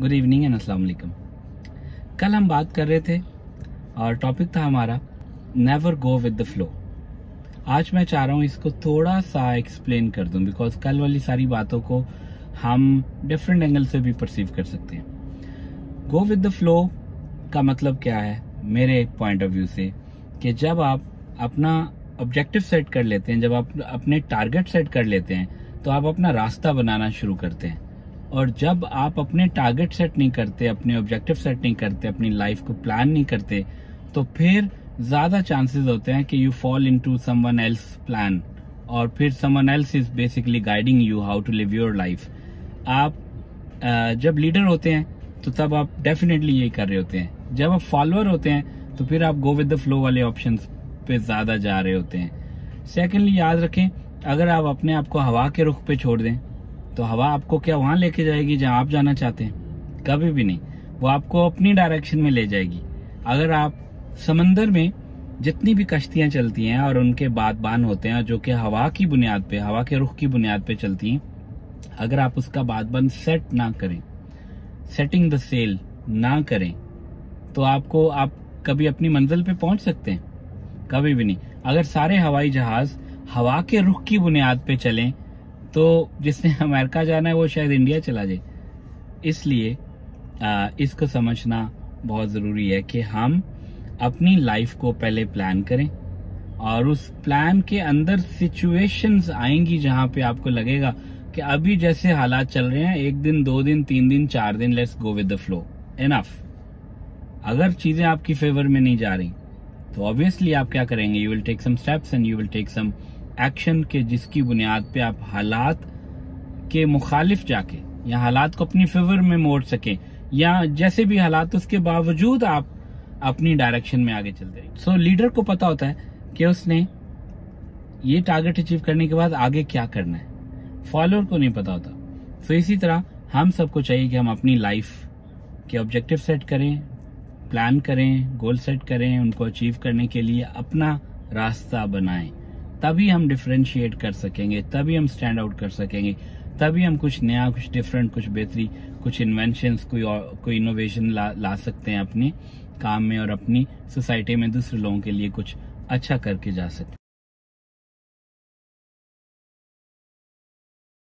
Good evening and अस्सलाम वालेकुम कल हम बात कर रहे थे, और टॉपिक था हमारा never go with the flow आज मैं चाह रहा हूँ इसको थोड़ा सा एक्सप्लेन कर दूँ बिकॉज़ कल वाली सारी बातों को हम डिफरेंट एंगल से भी परसीव कर सकते हैं. गो विद द फ्लो का मतलब क्या है? मेरे पॉइंट ऑफ़ व्यू से, कि जब आप अपना ऑब्जेक्टिव सेट कर लेते हैं, जब आप अपने टारगेट सेट कर लेते हैं तो आप अपना रास्ता बनाना शुरू करते हैं. और जब आप अपने टारगेट सेट नहीं करते, अपने ऑब्जेक्टिव सेट नहीं करते, अपनी लाइफ को प्लान नहीं करते तो फिर ज़्यादा चांसेस होते हैं कि you fall into someone else plan और फिर someone else is basically guiding you how to live your life आप जब लीडर होते हैं तो तब आप डेफिनेटली यही कर रहे होते हैं। जब आप फॉलोअर होते हैं तो फिर आप गो विद द फ्लो वाले ऑप्शन पे ज़्यादा जा रहे होते हैं। सेकेंडली याद रखें, अगर आप अपने आप को हवा के रुख पे छोड़ दें तो हवा आपको क्या वहाँ लेके जाएगी जहाँ आप जाना चाहते हैं? कभी भी नहीं। वो आपको अपनी डायरेक्शन में ले जाएगी। अगर आप समंदर में जितनी भी कश्तियाँ चलती हैं और उनके बाद बान होते हैं, जो कि हवा की बुनियाद पे, हवा के रुख की बुनियाद पे चलती हैं, अगर आप उसका बाद बंद सेट ना करें सेटिंग द सेल ना करें तो आपको, आप कभी अपनी मंजिल पे पहुँच सकते हैं। कभी भी नहीं। अगर सारे हवाई जहाज़ हवा के रुख की बुनियाद पे चलें तो जिसने अमेरिका जाना है, वो शायद इंडिया चला जाए। इसलिए इसको समझना बहुत ज़रूरी है कि हम अपनी लाइफ को पहले प्लान करें और उस प्लान के अंदर सिचुएशंस आएँगी जहाँ पे आपको लगेगा कि अभी जैसे हालात चल रहे हैं, एक दिन, दो दिन, तीन दिन, चार दिन let's go with the flow enough अगर चीज़ें आपकी फेवर में नहीं जा रही तो ऑब्वियसली आप क्या करेंगे? You will take some steps and you will take some action के जिसकी बुनियाद पे आप हालात के मुखालिफ जाके या हालात को अपनी फेवर में मोड़ सके, या जैसे भी हालात, उसके बावजूद आप अपनी डायरेक्शन में आगे चलते हैं सो लीडर को पता होता है कि उसने ये टारगेट अचीव करने के बाद आगे क्या करना है। फॉलोअर को नहीं पता होता। सो इसी तरह हम सबको चाहिए कि हम अपनी लाइफ के ऑब्जेक्टिव सेट करें प्लान करें गोल सेट करें, उनको अचीव करने के लिए अपना रास्ता बनाएँ। तभी हम डिफ्रेंशिएट कर सकेंगे तभी हम स्टैंड आउट कर सकेंगे तभी हम कुछ नया कुछ डिफरेंट कुछ बेहतरी कुछ इन्वेंशन कोई और कोई इनोवेशन ला, ला सकते हैं अपने काम में और अपनी सोसाइटी में दूसरे लोगों के लिए कुछ अच्छा करके जा सकते